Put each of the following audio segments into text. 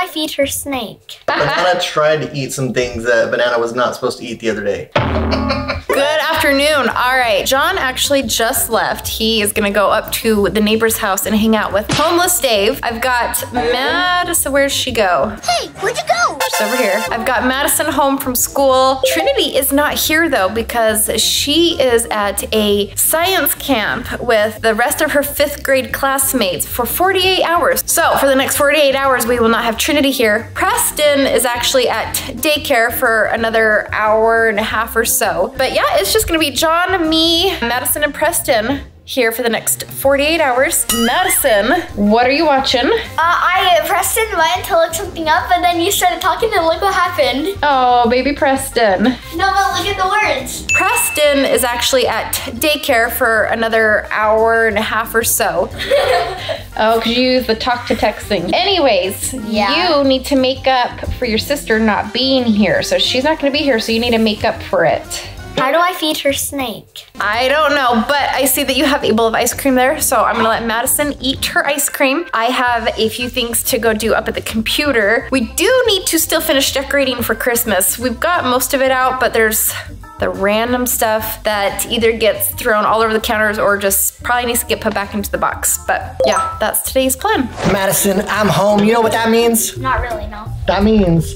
I feed her snake? Banana tried to eat some things that Banana was not supposed to eat the other day. Good afternoon. All right, John actually just left. He is gonna go up to the neighbor's house and hang out with homeless Dave. I've got Madison. Where's she go? Hey, where'd you go? She's over here. I've got Madison home from school. Trinity is not here though because she is at a science camp with the rest of her fifth grade classmates for 48 hours. So for the next 48 hours, we will not have Trinity here. Preston is actually at daycare for another hour and a half or so. But yeah, it's just gonna be John, me, Madison, and Preston here for the next 48 hours. Madison, what are you watching? Uh, I Preston went to look something up, but then you started talking, and look what happened. Oh, baby Preston. No, but look at the words. Preston is actually at daycare for another hour and a half or so. oh, because you use the talk to text thing. Anyways, Yeah. you need to make up for your sister not being here. So she's not going to be here, so you need to make up for it. How do I feed her snake? I don't know, but I see that you have a bowl of ice cream there, so I'm gonna let Madison eat her ice cream. I have a few things to go do up at the computer. We do need to still finish decorating for Christmas. We've got most of it out, but there's the random stuff that either gets thrown all over the counters or just probably needs to get put back into the box. But yeah, that's today's plan. Madison, I'm home. You know what that means? Not really, no. That means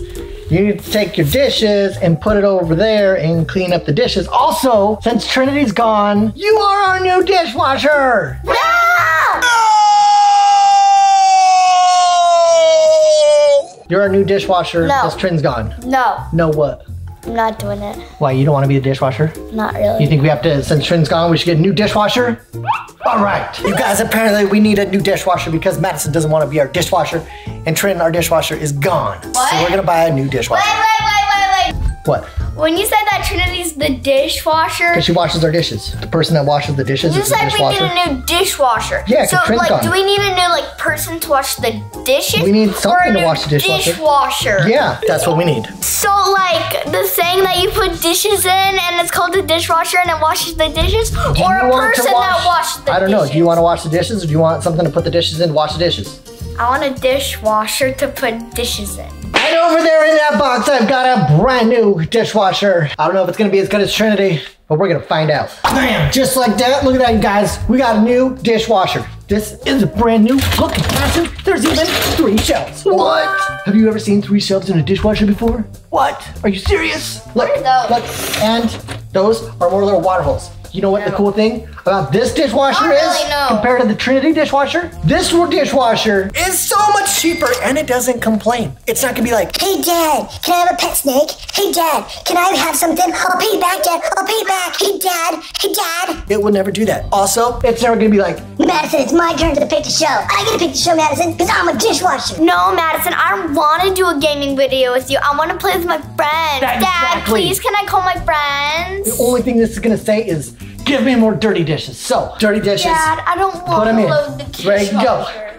you need to take your dishes and put it over there and clean up the dishes. Also, since Trinity's gone, you are our new dishwasher. No! You're our new dishwasher No. since Trin's gone. No, No what? I'm not doing it. Why, you don't want to be the dishwasher? Not really. You think we have to, since Trin's gone, we should get a new dishwasher? All right. You guys, apparently we need a new dishwasher because Madison doesn't want to be our dishwasher and Trin, our dishwasher, is gone. So we're going to buy a new dishwasher. wait, wait, wait, wait. What? When you said that Trinity's the dishwasher, Because she washes our dishes. The person that washes the dishes you is the said we need a new dishwasher. Yeah, 'cause So, Trin's like, gone. do we need a new like person to wash the dishes? We need or a something to wash the dishwasher. Dishwasher. Yeah, that's what we need. So, like the thing that you put dishes in, and it's called a dishwasher, and it washes the dishes, Do or you a person wash- that washed the dishes. I don't know. Do you want to wash the dishes or do you want something to put the dishes in to wash the dishes? I want a dishwasher to put dishes in. And over there in that box, I've got a brand new dishwasher. I don't know if it's gonna be as good as Trinity, but we're gonna find out. Bam! Just like that. Look at that, guys. We got a new dishwasher. This is a brand new. Look, Madison, there's even three shelves. What? Have you ever seen three shelves in a dishwasher before? What? Are you serious? Look, What are those? look, and those are more little water holes. You know what the cool thing about this dishwasher Not is really, no. compared to the Trinity dishwasher? This dishwasher is so much cheaper and it doesn't complain. It's not gonna be like, Hey dad, can I have a pet snake? Hey dad, can I have something? I'll pay you back, dad. I'll pay you back. Hey dad, hey dad. it will never do that. Also, it's never gonna be like, Madison, it's my turn to pick the show. I get to pick the show, Madison, because I'm a dishwasher. No, Madison, I don't want to do a gaming video with you. I want to play with my friends. Dad, Exactly. please, can I call my friends? the only thing this is gonna say is, give me more dirty dishes. So, dirty dishes, Dad, I don't Put want 'em to in. load the Ready, go. dishwasher.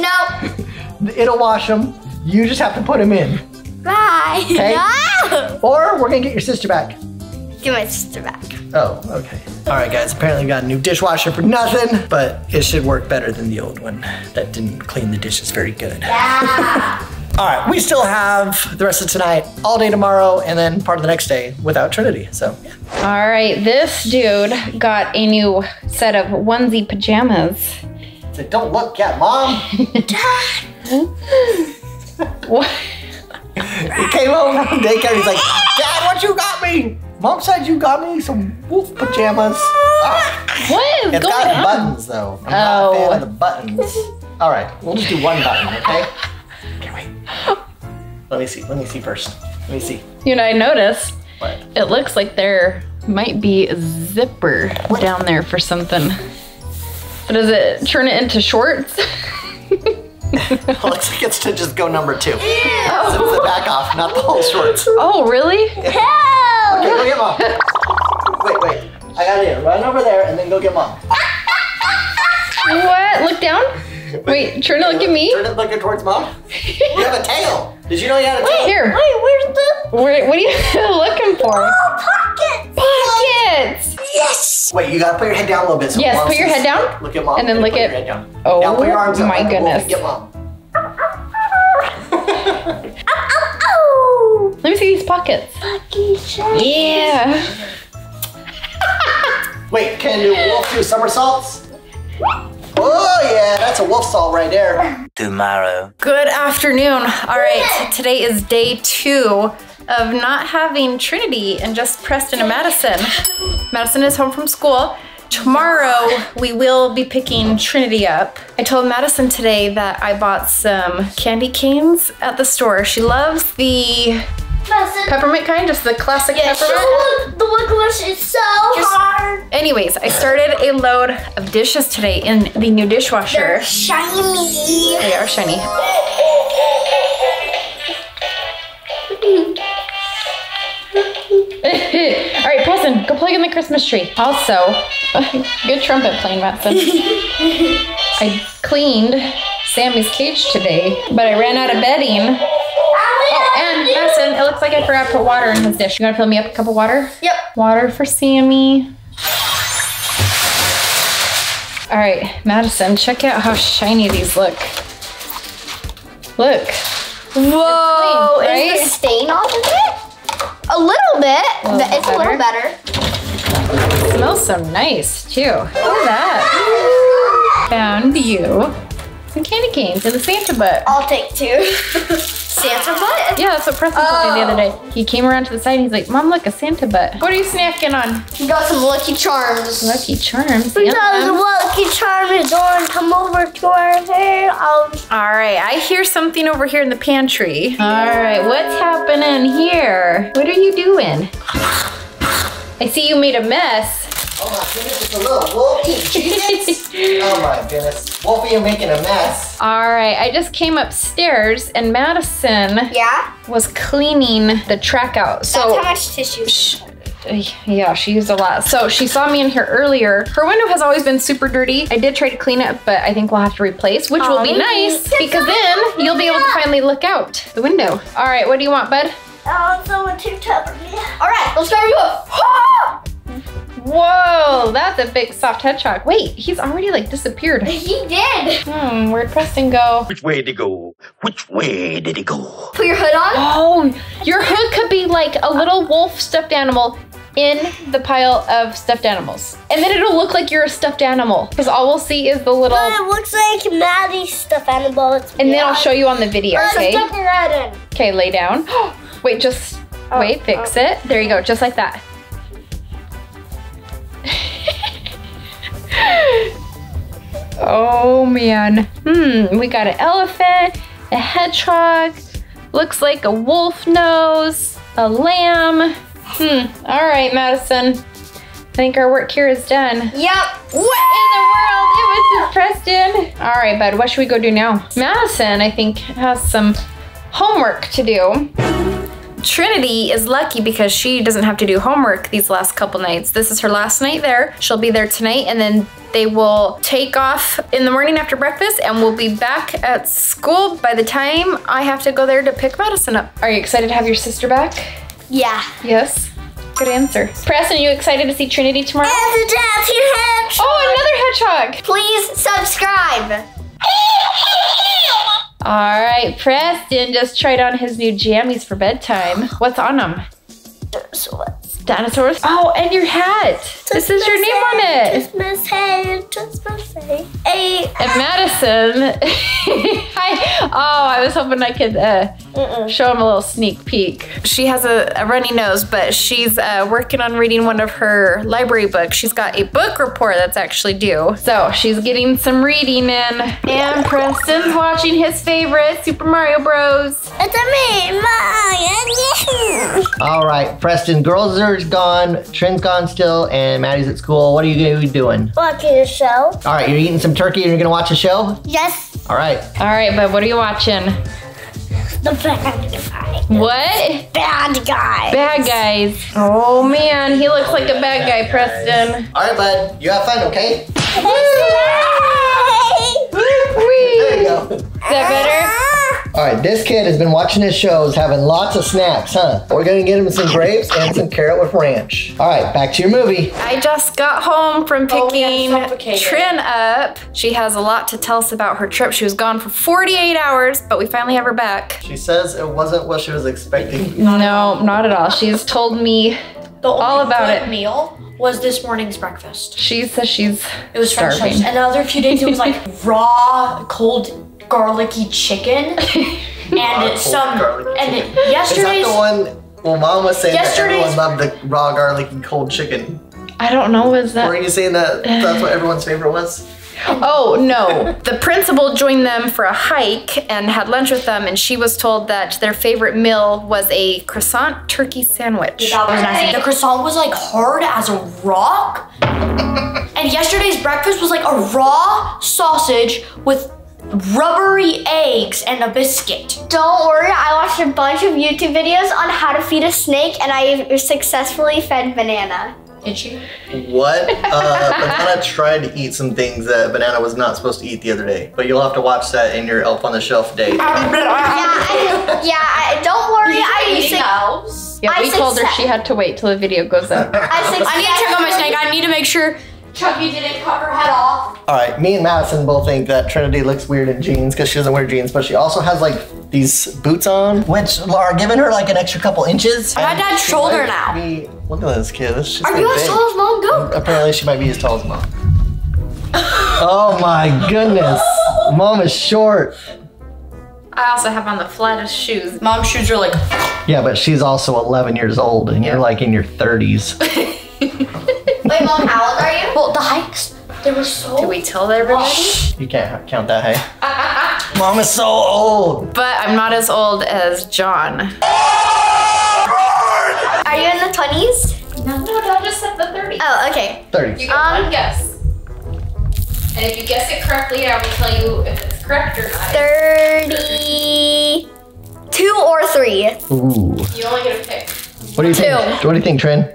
No. it'll wash them. You just have to put them in. Bye. Okay. No. Or we're gonna get your sister back. Give my sister back. Oh, okay. All right, guys. Apparently, we got a new dishwasher for nothing, but it should work better than the old one that didn't clean the dishes very good. All right, we still have the rest of tonight, all day tomorrow, and then part of the next day without Trinity. So, yeah. All right, this dude got a new set of onesie pajamas. So don't look yet, mom. Dad. what? He came home from daycare. He's like, Dad, what you got me? Mom said you got me some wolf pajamas. Ah, What is it's going got on? buttons though. I'm not a Oh. fan of the buttons. All right, we'll just do one button, okay? Let me see. Let me see first. Let me see. You know, I noticed What? it looks like there might be a zipper down there for something. So does it turn it into shorts? Looks like it's to just go number two. Zip the oh. back off, not the whole shorts. Oh, really? Help! go get mom. Wait, wait. I got it. Run over there and then go get mom. What? Look down? Wait, turn to look at me. Turn it looking towards mom. You have a tail. Did you know you had a tail? Here. Wait, where's the Where, what are you looking for? pocket? Pockets! Pockets. Yes! Wait, you gotta put your head down a little bit. So Yes, put your head down. Look at mom. And then look put at- your head. Oh, now put your arms up my like goodness. Get mom. Oh! Let me see these pockets. Yeah. Wait, can you do wolf do somersaults? Oh yeah, that's a wolf salt right there. Tomorrow. Good afternoon. All right, today is day two of not having Trinity and just Preston and Madison. Madison is home from school. Tomorrow we will be picking Trinity up. I told Madison today that I bought some candy canes at the store. She loves the Madison. Peppermint kind, just the classic Yeah, peppermint. Oh, the licorice is so hard. Anyways, I started a load of dishes today in the new dishwasher. They're shiny. They are shiny. All right, Preston, go plug in the Christmas tree. Also, good trumpet playing, Madison. I cleaned Sammy's cage today, but I ran out of bedding. Madison, it looks like I forgot to put water in his dish. You wanna fill me up a cup of water? Yep. Water for Sammy. All right, Madison, check out how shiny these look. Look. Whoa, clean, right? is the stain off of it? A little bit. little bit it's a little better. smells so nice too. Look at that. Found you some candy canes in the Santa butt. I'll take two. Santa butt? Yeah, that's what Preston told me the other oh. day. He came around to the side and he's like, Mom, look, a Santa butt. What are you snacking on? You got some Lucky Charms. Lucky Charms. Because Yum. Lucky Charm is on, come over to our house. Um, All right, I hear something over here in the pantry. All right, what's happening here? What are you doing? I see you made a mess. Oh my goodness, it's a little wolf eating Oh my goodness. Wolfie, you're making a mess. All right, I just came upstairs and Madison Yeah? was cleaning the track out. So That's So how much tissue. Sh- eh, yeah, she used a lot. So she saw me in here earlier. Her window has always been super dirty. I did try to clean it, but I think we'll have to replace, which will be oh, nice because then you'll be able to finally look out the window. All right, what do you want, bud? Oh, someone to cover me. All right, let's start with. Whoa, that's a big soft hedgehog. Wait, he's already like disappeared. He did. Hmm, where'd Preston go? Which way did he go? Which way did he go? Put your hood on. Oh, your hood could be like a little wolf stuffed animal in the pile of stuffed animals. And then it'll look like you're a stuffed animal because all we'll see is the little. But it looks like Maddie's stuffed animal. It's And then I'll show you on the video, Let's okay? stuff your head in. Okay, lay down. Wait, just wait, fix it. There you go, just like that. Oh man. Hmm, we got an elephant, a hedgehog, looks like a wolf nose, a lamb. Hmm, all right, Madison. I think our work here is done. Yep. What in the world? It was just Preston. All right, bud, what should we go do now? Madison, I think, has some homework to do. Trinity is lucky because she doesn't have to do homework these last couple nights. This is her last night there. She'll be there tonight and then they will take off in the morning after breakfast and we'll be back at school by the time I have to go there to pick Madison up. Are you excited to have your sister back? Yeah. Yes. Good answer. Preston, are you excited to see Trinity tomorrow? Dad's your head. Oh, another hedgehog. Please subscribe. All right, Preston just tried on his new jammies for bedtime. What's on them? What's Dinosaurs? Oh, and your hat. This is your name on it. Christmas head, Christmas head. Hey, And Madison. Oh, I was hoping I could uh, show him a little sneak peek. She has a, a runny nose, but she's uh, working on reading one of her library books. She's got a book report that's actually due. So she's getting some reading in. And Preston's watching his favorite, Super Mario Bros. it's a me, Maya. All right, Preston, girls are gone, Trin's gone still, and Maddie's at school. What are you gonna be doing? Watching a show. All right, you're eating some turkey and you're gonna watch a show? Yes, All right. All right, bud, what are you watching? the bad guy. What? Bad guy. Bad guys. Oh man, he looks like a bad guy, Preston. All right, bud. You have fun, okay? Hey. There you Whee! go. Is that better? All right, this kid has been watching his shows, having lots of snacks, huh? We're gonna get him some grapes and some carrot with ranch. All right, back to your movie. I just got home from Oh, picking got suffocated. Trin up. She has a lot to tell us about her trip. She was gone for 48 hours, but we finally have her back. She says it wasn't what she was expecting. No, not at all. She's told me The only All about good it. meal was this morning's breakfast. she says she's It was French starving. toast. And the other few days it was like raw, cold, garlicky chicken. and cold some garlic and chicken. Is that the one? Well, mom was saying that everyone loved the raw garlic and cold chicken. I don't know, is that Were you saying that that's what everyone's favorite was? Oh, no. the principal joined them for a hike and had lunch with them, and she was told that their favorite meal was a croissant turkey sandwich. that was nice. The croissant was like hard as a rock. and yesterday's breakfast was like a raw sausage with rubbery eggs and a biscuit. Don't worry, I watched a bunch of YouTube videos on how to feed a snake and I successfully fed Banana. Did she? What? Uh, Banana tried to eat some things that Banana was not supposed to eat the other day, but you'll have to watch that in your Elf on the Shelf day. Yeah, I, yeah, I, don't worry, I, suc- else? Yeah, I we told her she had to wait till the video goes up. I, I need to check on my snake. I need to make sure Chucky didn't cut her head off. All right, me and Madison both think that Trinity looks weird in jeans because she doesn't wear jeans, but she also has like these boots on, which are giving her like an extra couple inches. My dad's She shoulder now. be- look at this kid. This Are like you as tall as mom? Go. Apparently, she might be as tall as mom. Oh my goodness. Mom is short. I also have on the flattest shoes. Mom's shoes are like. Yeah, but she's also 11 years old and you're like in your 30s. Wait, Mom, how old are you? Well, the hikes, they were so. Do we tell everybody? You can't count that, hey? mom is so old. But I'm not as old as John. Are you in the 20s? No, no, Dad just said the 30s. Oh, okay. 30s. You get Um, one guess. And if you guess it correctly, I will tell you if it's correct or not. 32 or 3. Ooh. You only get a pick. What do you think? What do you think, Trin?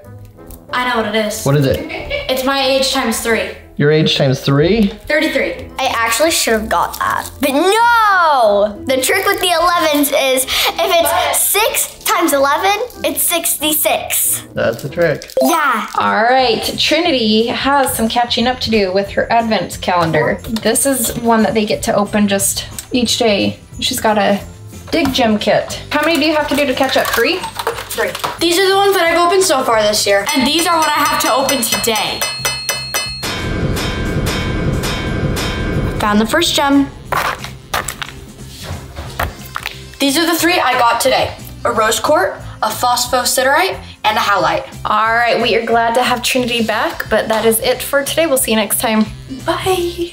I know what it is. What is it? It's my age times three. Your age times three? 33. I actually should have got that. But no! The trick with the 11s is if it's 6 times 11, it's 66. That's the trick. Yeah. All right, Trinity has some catching up to do with her advent calendar. This is one that they get to open just each day. She's got a dig gem kit. How many do you have to do to catch up? Three? Three. These are the ones that I've opened so far this year. And these are what I have to open today. Found the first gem. These are the three I got today. A rose quartz, a phosphosiderite, and a howlite. All right, we are glad to have Trinity back, but that is it for today. We'll see you next time. Bye.